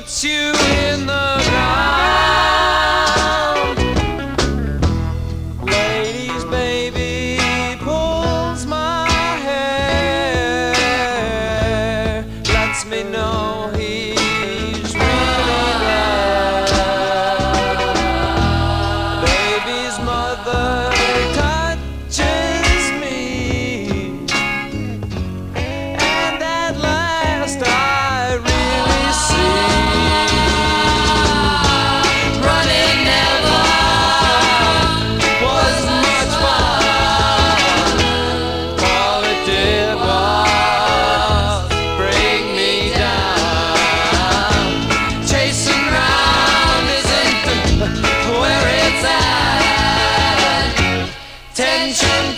puts you in the ground. Ladies, baby pulls my hair, lets me know he's really glad. Baby's mother. attention.